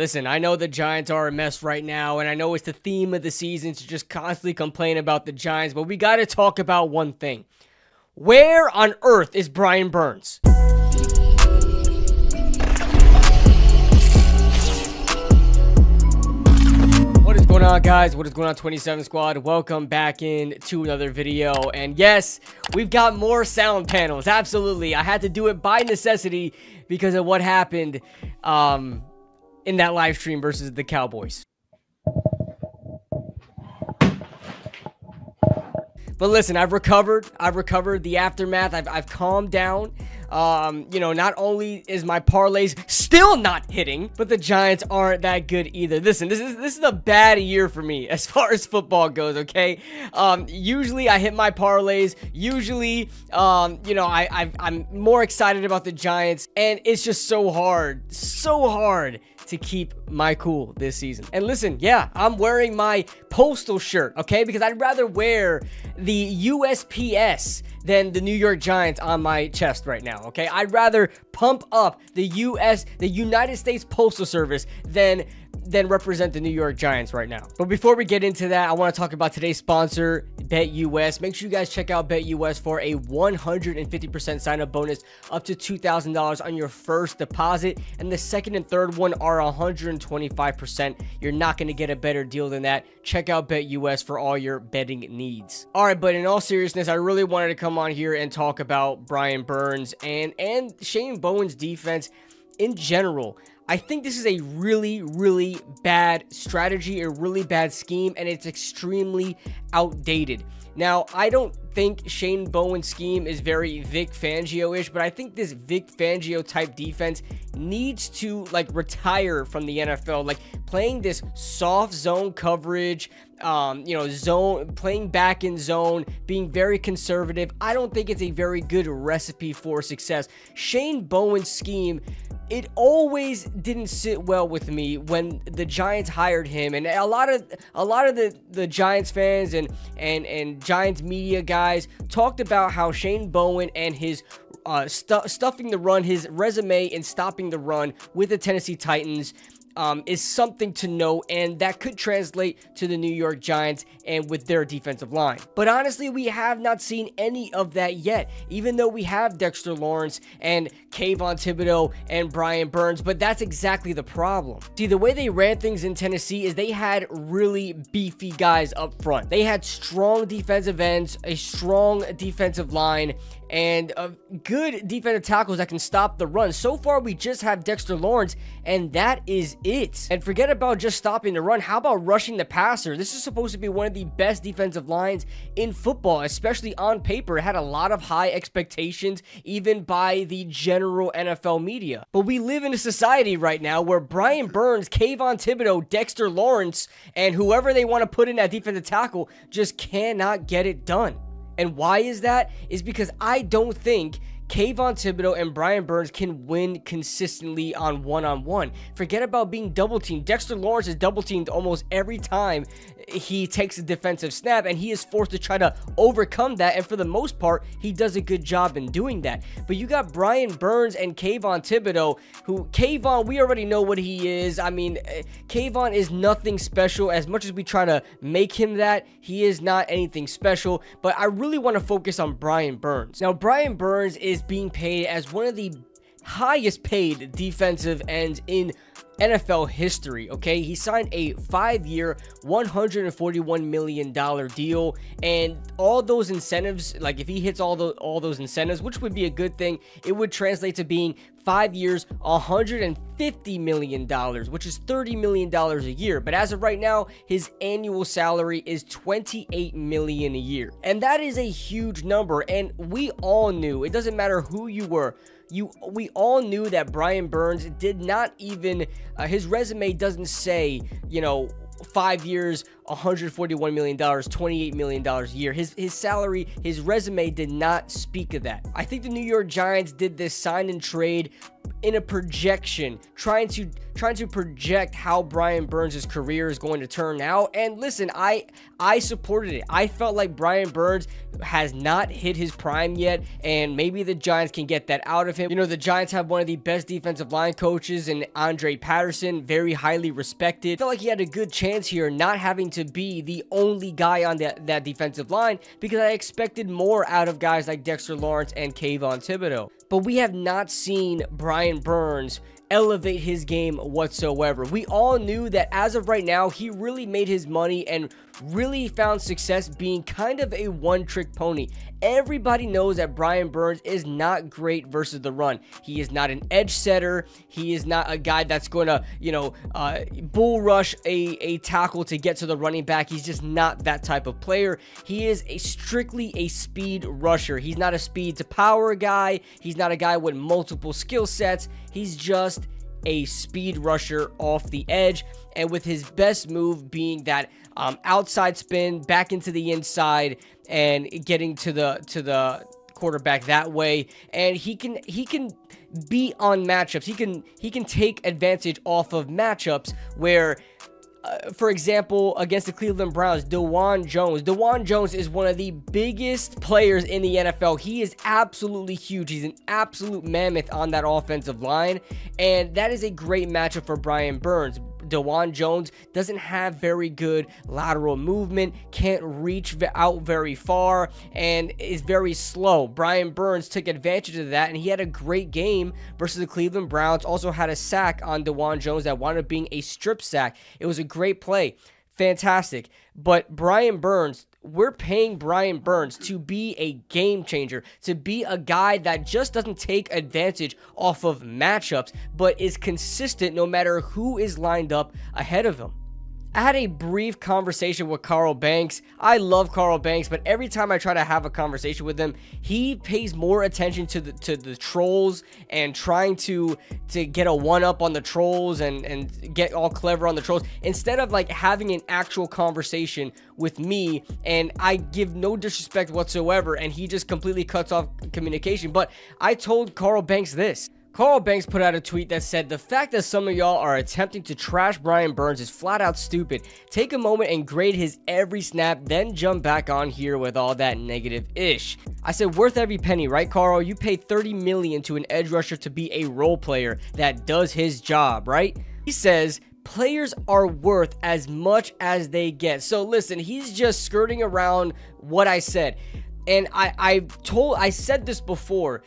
Listen, I know the Giants are a mess right now, and I know it's the theme of the season to just constantly complain about the Giants, but we got to talk about one thing. Where on earth is Brian Burns? What is going on, guys? What is going on, 27 Squad? Welcome back in to another video. And yes, we've got more sound panels. Absolutely. I had to do it by necessity because of what happened um, in that live stream versus the Cowboys. But listen, I've recovered. I've recovered the aftermath. I've, I've calmed down. Um, you know, not only is my parlays still not hitting, but the Giants aren't that good either. Listen, this is this is a bad year for me as far as football goes. Okay, um, usually I hit my parlays. Usually, um, you know, I, I I'm more excited about the Giants, and it's just so hard, so hard to keep my cool this season. And listen, yeah, I'm wearing my postal shirt, okay? Because I'd rather wear the USPS than the New York Giants on my chest right now, okay? I'd rather pump up the US, the United States Postal Service than than represent the New York Giants right now. But before we get into that, I want to talk about today's sponsor, BetUS. Make sure you guys check out BetUS for a 150% sign up bonus up to $2,000 on your first deposit. And the second and third one are 125%. You're not going to get a better deal than that. Check out BetUS for all your betting needs. All right, but in all seriousness, I really wanted to come on here and talk about Brian Burns and, and Shane Bowen's defense in general. I think this is a really, really bad strategy, a really bad scheme, and it's extremely outdated. Now, I don't think Shane Bowen's scheme is very Vic Fangio-ish, but I think this Vic Fangio type defense needs to like retire from the NFL. Like playing this soft zone coverage, um, you know, zone playing back in zone, being very conservative. I don't think it's a very good recipe for success. Shane Bowen's scheme it always didn't sit well with me when the Giants hired him, and a lot of a lot of the the Giants fans and and and Giants media guys talked about how Shane Bowen and his uh, stu- stuffing the run, his resume and stopping the run with the Tennessee Titans um, is something to know, and that could translate to the New York Giants and with their defensive line. But honestly, we have not seen any of that yet, even though we have Dexter Lawrence and Kayvon Thibodeaux and Brian Burns, but that's exactly the problem. See, the way they ran things in Tennessee is they had really beefy guys up front. They had strong defensive ends, a strong defensive line, and uh, good defensive tackles that can stop the run. So far, we just have Dexter Lawrence, and that is it. And forget about just stopping the run. How about rushing the passer? This is supposed to be one of the best defensive lines in football, especially on paper. It had a lot of high expectations, even by the general NFL media. But we live in a society right now where Brian Burns, Kayvon Thibodeaux, Dexter Lawrence, and whoever they want to put in that defensive tackle just cannot get it done. And why is that? Is because I don't think Kayvon Thibodeaux and Brian Burns can win consistently on one on one. Forget about being double teamed. Dexter Lawrence is double teamed almost every time he takes a defensive snap and he is forced to try to overcome that. And for the most part, he does a good job in doing that. But you got Brian Burns and Kayvon Thibodeaux, who Kayvon, we already know what he is. I mean, eh, Kayvon is nothing special. As much as we try to make him that, he is not anything special. But I really want to focus on Brian Burns. Now, Brian Burns is being paid as one of the highest paid defensive ends in NFL history, okay? He signed a five year, $141 million deal, and all those incentives, like if he hits all, the, all those incentives, which would be a good thing, it would translate to being five years, $150 million, which is $30 million a year. But as of right now, his annual salary is 28 million a year. And that is a huge number. And we all knew, it doesn't matter who you were, you we all knew that Brian Burns did not even uh, his resume doesn't say, you know, five years, 141 million dollars, 28 million dollars a year. His his salary, his resume did not speak of that. I think the New York Giants did this sign and trade in a projection, trying to trying to project how Brian Burns' career is going to turn out. And listen, I I supported it. I felt like Brian Burns has not hit his prime yet, and maybe the Giants can get that out of him. You know, the Giants have one of the best defensive line coaches and Andre Patterson, very highly respected. Felt like he had a good chance here, not having to be the only guy on that, that defensive line because I expected more out of guys like Dexter Lawrence and Kayvon Thibodeaux. But we have not seen Brian Burns elevate his game whatsoever. We all knew that as of right now, he really made his money and really found success being kind of a one trick pony. Everybody knows that Brian Burns is not great versus the run. He is not an edge setter. He is not a guy that's going to, you know, uh, bull rush a, a tackle to get to the running back. He's just not that type of player. He is a strictly a speed rusher. He's not a speed to power guy. He's not a guy with multiple skill sets. He's just a speed rusher off the edge, and with his best move being that um, outside spin back into the inside and getting to the to the quarterback that way. And he can he can be on matchups. He can he can take advantage off of matchups where uh, for example, against the Cleveland Browns, Dawand Jones. Dawand Jones is one of the biggest players in the NFL. He is absolutely huge. He's an absolute mammoth on that offensive line, and that is a great matchup for Brian Burns. Dawand Jones doesn't have very good lateral movement, can't reach out very far, and is very slow. Brian Burns took advantage of that, and he had a great game versus the Cleveland Browns. Also had a sack on Dawand Jones that wound up being a strip sack. It was a great play. Fantastic. But Brian Burns we're paying Brian Burns to be a game changer, to be a guy that just doesn't take advantage off of matchups, but is consistent no matter who is lined up ahead of him. I had a brief conversation with Carl Banks. I love Carl Banks, but every time I try to have a conversation with him, he pays more attention to the to the trolls and trying to to get a one up on the trolls and and get all clever on the trolls instead of like having an actual conversation with me and I give no disrespect whatsoever and he just completely cuts off communication. But I told Carl Banks this. Carl Banks put out a tweet that said, The fact that some of y'all are attempting to trash Brian Burns is flat out stupid. Take a moment and grade his every snap, then jump back on here with all that negative ish. I said, worth every penny, right, Carl? You pay 30 million to an edge rusher to be a role player that does his job, right? He says, players are worth as much as they get. So listen, he's just skirting around what I said. And I, I told I said this before.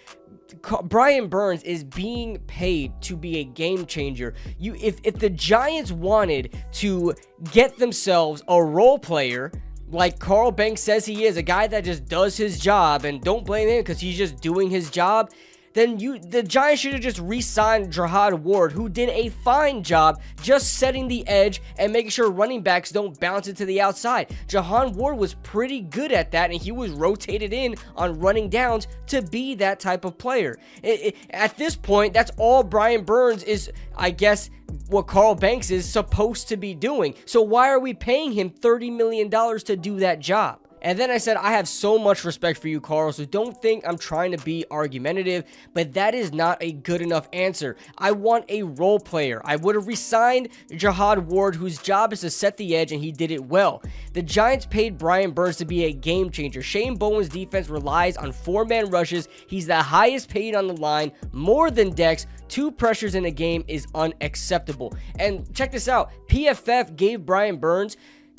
Brian Burns is being paid to be a game changer. You if if the Giants wanted to get themselves a role player like Carl Banks says he is, a guy that just does his job and don't blame him because he's just doing his job then you the Giants should have just re-signed Jihad Ward, who did a fine job just setting the edge and making sure running backs don't bounce into the outside. Jihad Ward was pretty good at that, and he was rotated in on running downs to be that type of player. It, it, at this point, that's all Brian Burns is, I guess, what Carl Banks is supposed to be doing. So why are we paying him $30 million to do that job? And then I said, I have so much respect for you, Carl, so don't think I'm trying to be argumentative, but that is not a good enough answer. I want a role player. I would have resigned Jihad Ward, whose job is to set the edge, and he did it well. The Giants paid Brian Burns to be a game changer. Shane Bowen's defense relies on four man rushes. He's the highest paid on the line, more than Dex. Two pressures in a game is unacceptable. And check this out PFF gave Brian Burns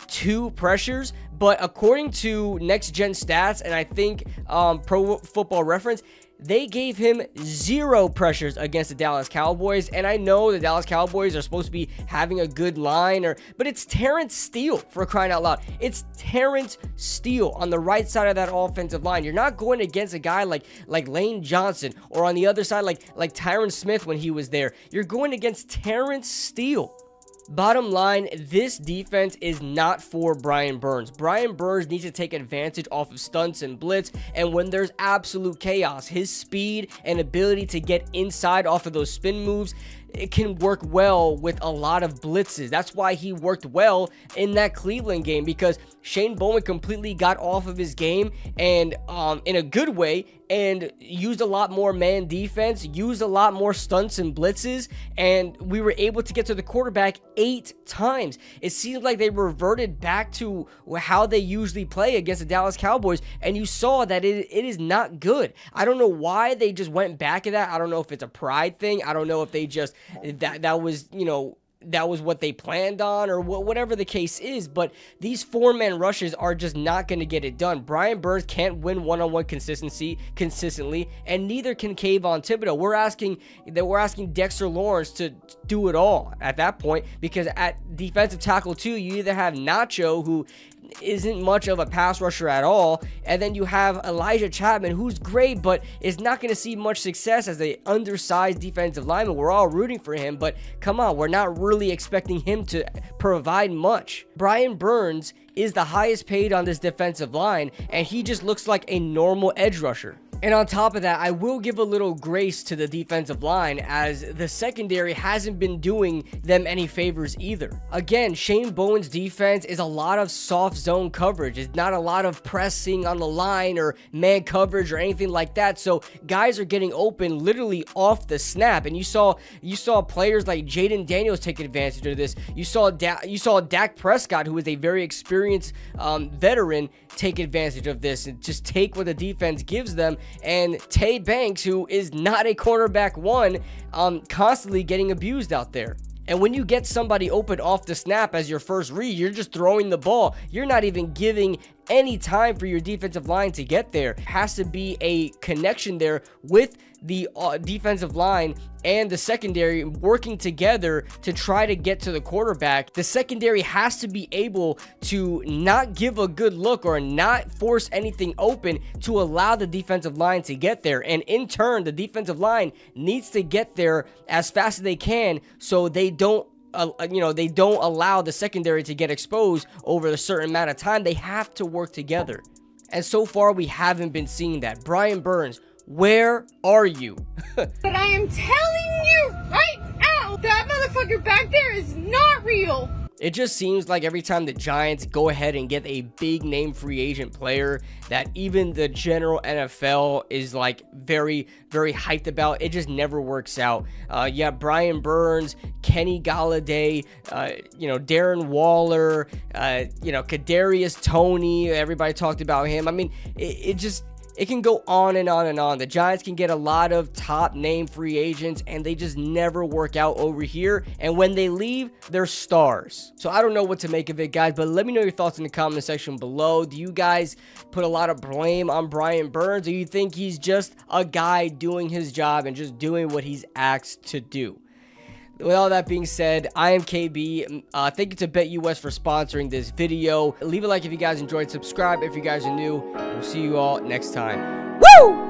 two pressures, but according to next gen stats and I think um, Pro Football Reference, they gave him zero pressures against the Dallas Cowboys. And I know the Dallas Cowboys are supposed to be having a good line, or but it's Terence Steele for crying out loud. It's Terence Steele on the right side of that offensive line. You're not going against a guy like like Lane Johnson or on the other side like like Tyron Smith when he was there. You're going against Terence Steele. Bottom line, this defense is not for Brian Burns. Brian Burns needs to take advantage off of stunts and blitz, and when there's absolute chaos, his speed and ability to get inside off of those spin moves it can work well with a lot of blitzes. That's why he worked well in that Cleveland game because Shane Bowen completely got off of his game and um, in a good way and used a lot more man defense, used a lot more stunts and blitzes, and we were able to get to the quarterback eight times. It seems like they reverted back to how they usually play against the Dallas Cowboys, and you saw that it, it is not good. I don't know why they just went back to that. I don't know if it's a pride thing. I don't know if they just that that was you know that was what they planned on or wh- whatever the case is. But these four man rushes are just not going to get it done. Brian Burns can't win one on one consistency consistently, and neither can Kayvon Thibodeaux. We're asking that we're asking Dexter Lawrence to do it all at that point because at defensive tackle two, you either have Nacho who isn't much of a pass rusher at all. And then you have Elijah Chatman, who's great, but is not going to see much success as a undersized defensive lineman. We're all rooting for him, but come on, we're not really expecting him to provide much. Brian Burns is the highest paid on this defensive line, and he just looks like a normal edge rusher. And on top of that, I will give a little grace to the defensive line as the secondary hasn't been doing them any favors either. Again, Shane Bowen's defense is a lot of soft zone coverage. It's not a lot of pressing on the line or man coverage or anything like that. So guys are getting open literally off the snap. And you saw you saw players like Jayden Daniels take advantage of this. You saw da- you saw Dak Prescott, who is a very experienced um, veteran, take advantage of this and just take what the defense gives them and Tay Banks, who is not a cornerback one, um, constantly getting abused out there. And when you get somebody open off the snap as your first read, you're just throwing the ball. You're not even giving any time for your defensive line to get there. Has to be a connection there with the uh, defensive line and the secondary working together to try to get to the quarterback. The secondary has to be able to not give a good look or not force anything open to allow the defensive line to get there. And in turn, the defensive line needs to get there as fast as they can so they don't uh, you know, they don't allow the secondary to get exposed over a certain amount of time. They have to work together. And so far, we haven't been seeing that. Brian Burns, where are you? but I am telling you right now, that motherfucker back there is not real. It just seems like every time the Giants go ahead and get a big name free agent player that even the general NFL is like very, very hyped about, it just never works out. Uh, yeah, Brian Burns, Kenny Golladay, uh, you know, Darren Waller, uh, you know, Kadarius Toney, everybody talked about him. I mean, it, it just it can go on and on and on. The Giants can get a lot of top name free agents and they just never work out over here. And when they leave, they're stars. So I don't know what to make of it, guys, but let me know your thoughts in the comment section below. Do you guys put a lot of blame on Brian Burns or do you think he's just a guy doing his job and just doing what he's asked to do? With all that being said, I am KB. Uh, thank you to BetUS for sponsoring this video. Leave a like if you guys enjoyed. Subscribe if you guys are new. We'll see you all next time. Woo!